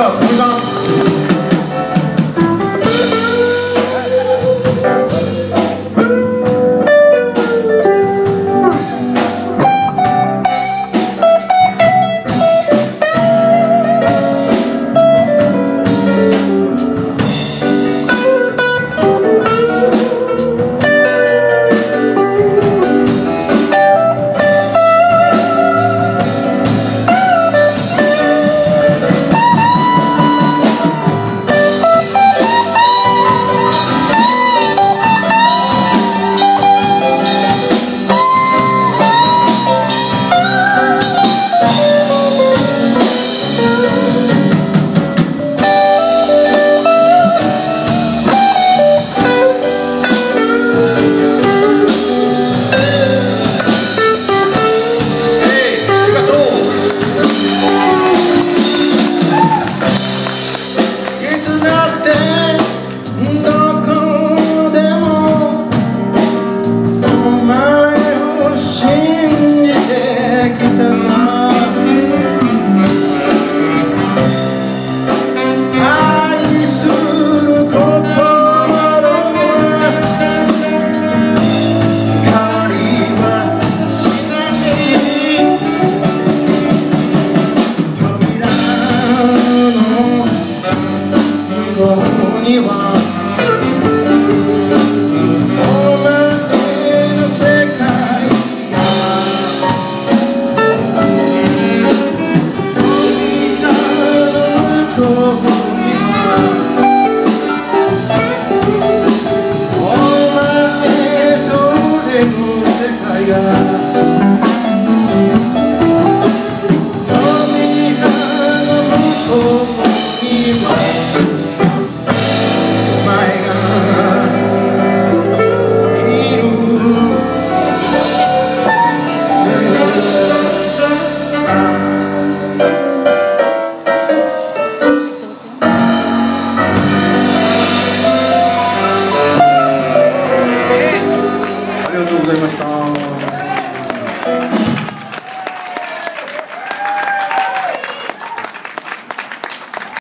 up.